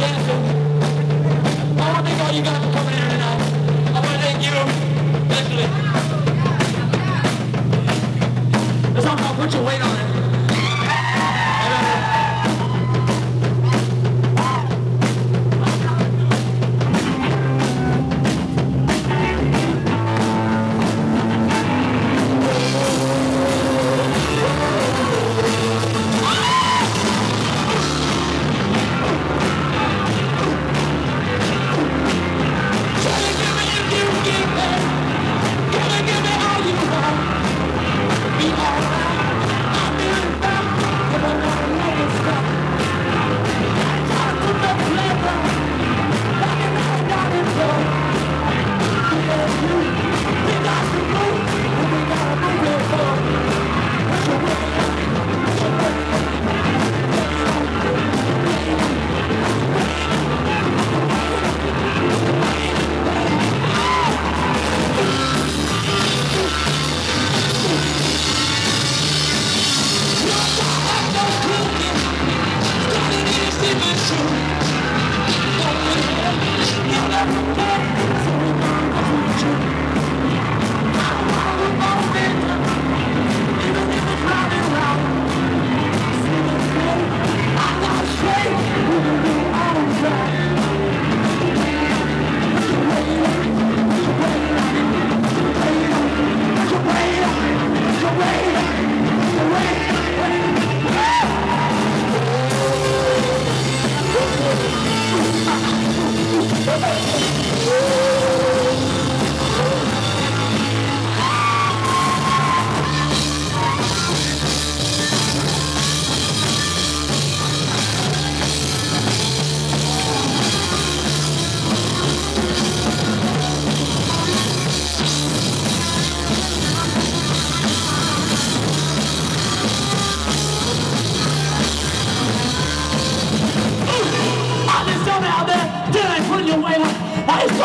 dancing. I want to thank all you guys for coming here tonight. I want to thank you, especially.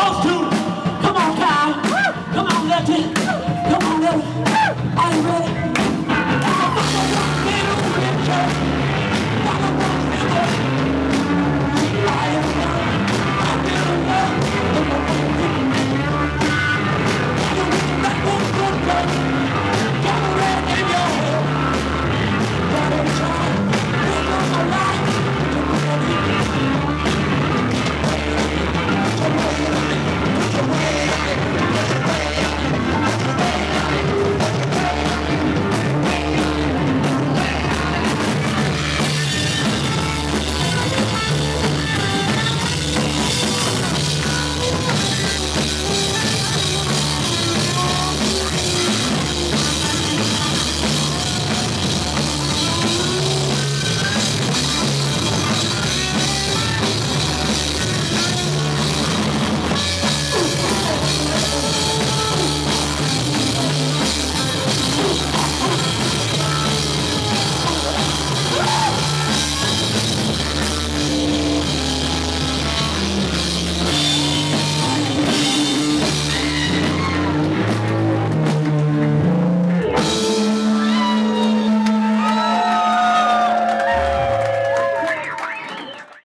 goes to